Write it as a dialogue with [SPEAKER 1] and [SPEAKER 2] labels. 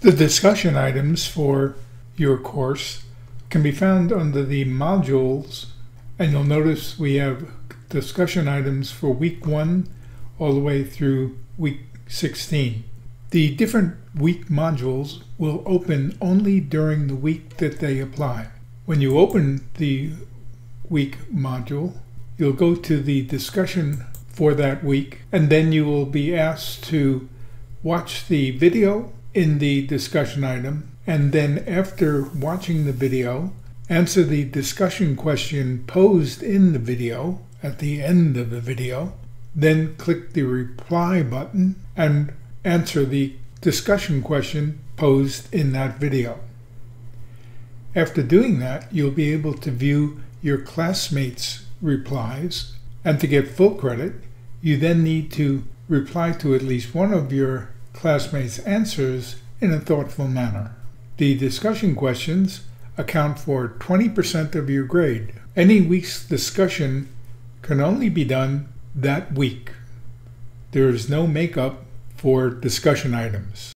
[SPEAKER 1] The discussion items for your course can be found under the modules and you'll notice we have discussion items for week 1 all the way through week 16. The different week modules will open only during the week that they apply. When you open the week module, you'll go to the discussion for that week and then you will be asked to watch the video in the discussion item and then after watching the video answer the discussion question posed in the video at the end of the video then click the reply button and answer the discussion question posed in that video. After doing that, you'll be able to view your classmates' replies, and to get full credit, you then need to reply to at least one of your classmates' answers in a thoughtful manner. The discussion questions account for 20% of your grade. Any week's discussion can only be done that week. There is no makeup for discussion items.